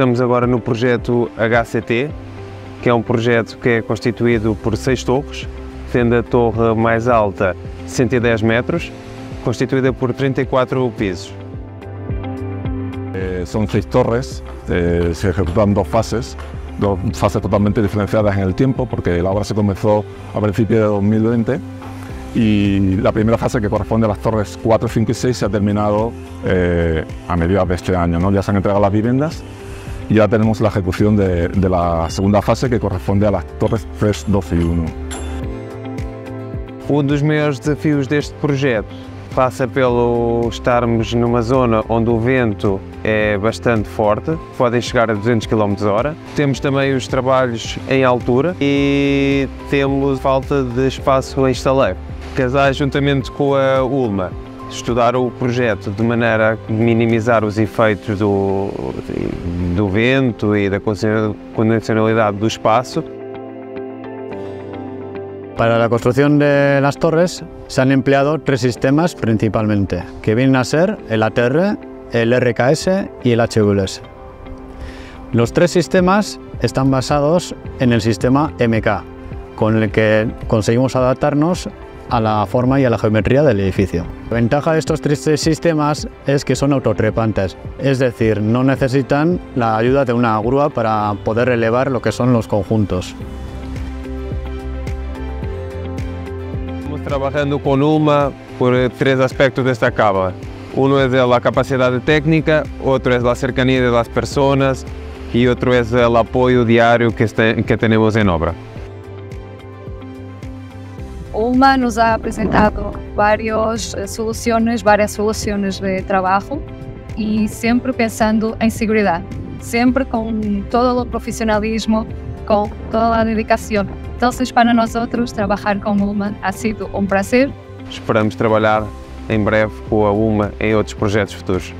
Estamos agora no projeto HCT, que é um projeto que é constituído por seis torres, sendo a torre mais alta 110 metros, constituída por 34 pisos. Eh, son seis torres, eh, se ejecutan dos fases, dos fases totalmente diferenciadas en el tiempo, porque la obra se comenzó a principios de 2020 y la primera fase que corresponde a las torres 4, 5 y 6 se ha terminado eh, a mediados de este año. ¿no? Ya se han entregado las viviendas ya tenemos la ejecución de, de la segunda fase que corresponde a las torres 3, 2 y 1. Um dos maiores desafios deste projeto passa pelo estarmos numa zona onde o vento é bastante forte, podem chegar a 200 km hora. Temos também os trabalhos em altura e temos falta de espaço em estaleiro. Casar juntamente com a ULMA, estudar o projeto de maneira a minimizar os efeitos do, do vento e da condicionalidade do espaço Para la construcción de las torres se han empleado tres sistemas principalmente, que vienen a ser el ATR, el RKS y el HVLS. Los tres sistemas están basados en el sistema MK, con el que conseguimos adaptarnos a la forma y a la geometría del edificio. La ventaja de estos tres sistemas es que son autotrepantes, es decir, no necesitan la ayuda de una grúa para poder elevar lo que son los conjuntos. Estamos trabajando con ULMA por tres aspectos destacables. Uno es la capacidad técnica, otro es la cercanía de las personas y otro es el apoyo diario que, este- que tenemos en obra. ULMA nos ha presentado varias eh, soluciones, varias soluciones de trabajo y siempre pensando en seguridad, siempre con todo el profesionalismo, con toda la dedicación. Entonces, para nosotros, trabajar con ULMA ha sido un placer Esperamos trabalhar em breve com a ULMA em outros projetos futuros.